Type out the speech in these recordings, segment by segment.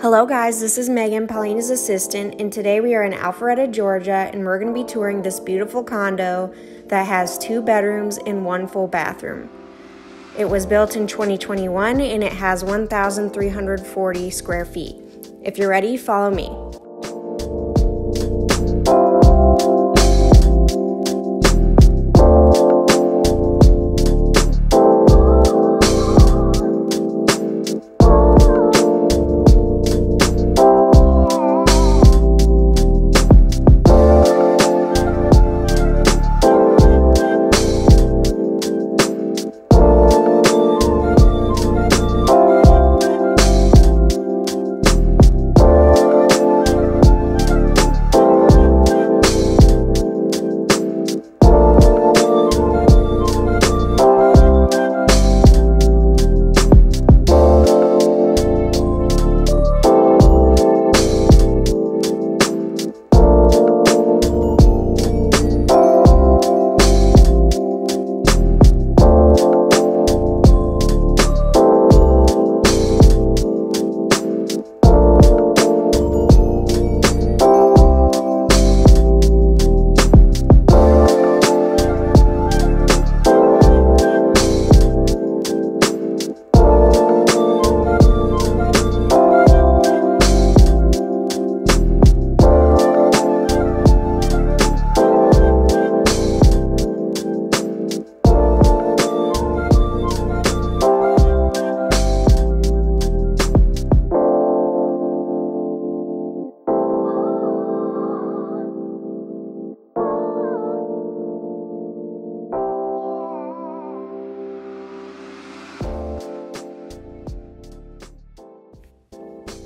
Hello, guys, this is Megan, Paulina's assistant, and today we are in Alpharetta, Georgia, and we're going to be touring this beautiful condo that has two bedrooms and one full bathroom. It was built in 2021 and it has 1,340 square feet. If you're ready, follow me.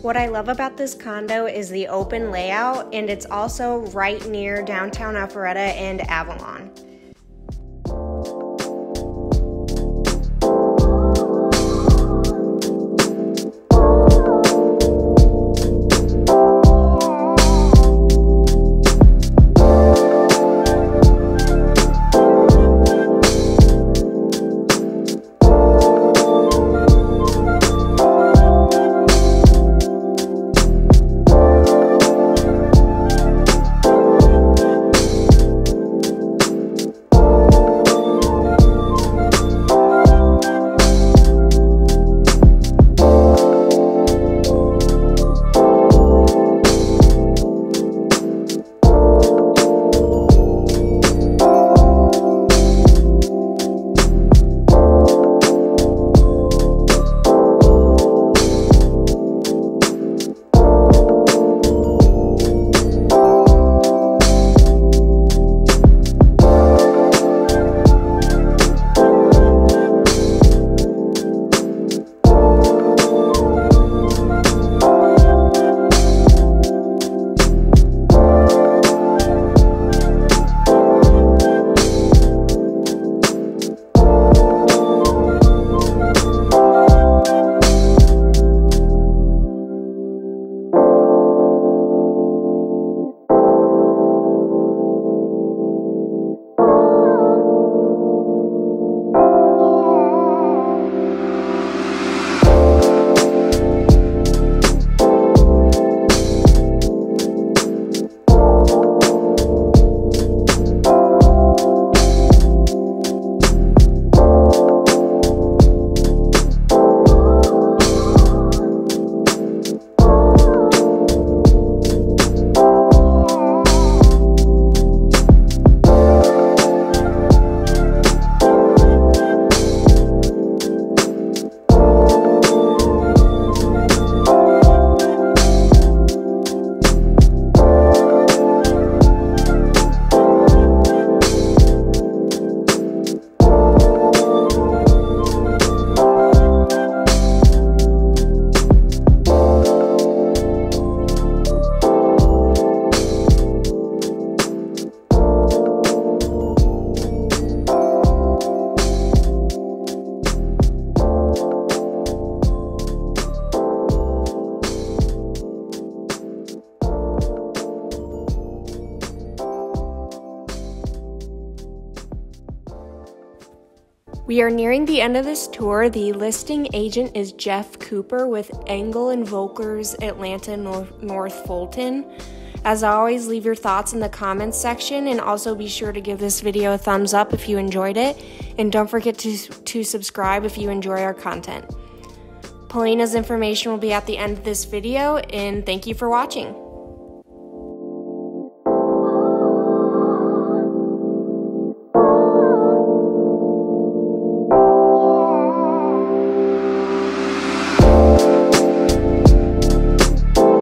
What I love about this condo is the open layout, and it's also right near downtown Alpharetta and Avalon. We are nearing the end of this tour. The listing agent is Jeff Cooper with Engel and Volkers Atlanta North, North Fulton. As always, leave your thoughts in the comments section and also be sure to give this video a thumbs up if you enjoyed it. And don't forget to, to subscribe if you enjoy our content. Paulina's information will be at the end of this video, and thank you for watching.